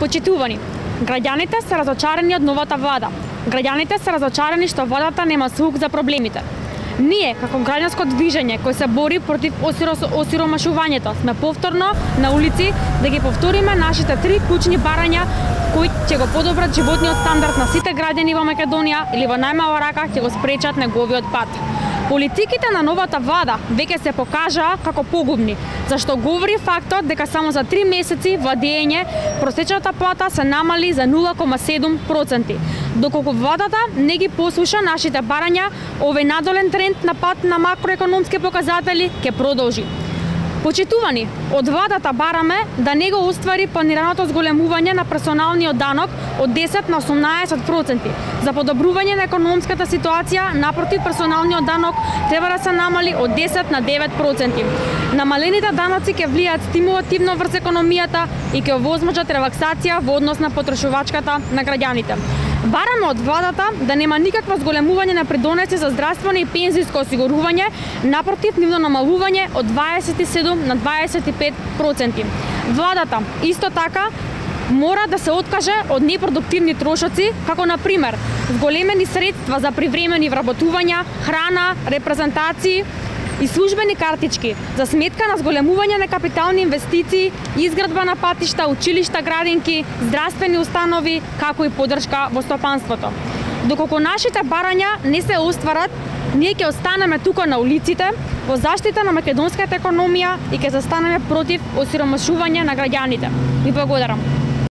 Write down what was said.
Почитувани, граѓаните се разочарани од новата влада. Граѓаните се разочарани што владата нема слух за проблемите. Ние, како граѓанско движење кој се бори против осиромашувањето, сме повторно на улици да ги повториме нашите три клучни барања кои ќе го подобрат животниот стандард на сите граѓани во Македонија или во најмала рака ќе го спречат неговиот пат. Политиките на новата влада веќе се покажаа како погубни, зашто говори фактот дека само за три месеци владење просечната плата се намали за 0,7%. Доколку владата не ги послуша нашите барања, овој надолен тренд на пат на макроекономски показатели ќе продолжи. Почитувани, од владата бараме да не го оствари планираното зголемување на персоналниот данок од 10 на 18%. За подобрување на економската ситуација, напротив, персоналниот данок треба да се намали од 10 на 9%. Намалените даноци ќе влијаат стимулативно врз економијата и ќе овозможат релаксација во однос на потрошувачката на граѓаните. Бараме од владата да нема никакво зголемување на придонеси за здравствено и пензиско осигурување, напротив нивно намалување од 27 на 25%. Владата исто така мора да се откаже од непродуктивни трошоци, како на пример зголемени средства за привремени вработувања, храна, репрезентации, и службени картички за сметка на зголемување на капитални инвестиции, изградба на патишта, училишта, градинки, здравствени установи, како и поддршка во стопанството. Доколку нашите барања не се остварат, ние ќе останеме тука на улиците во заштита на македонската економија и ќе застанеме против осиромашување на граѓаните. Ви благодарам.